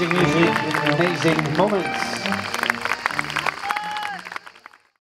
Amazing music, amazing moments.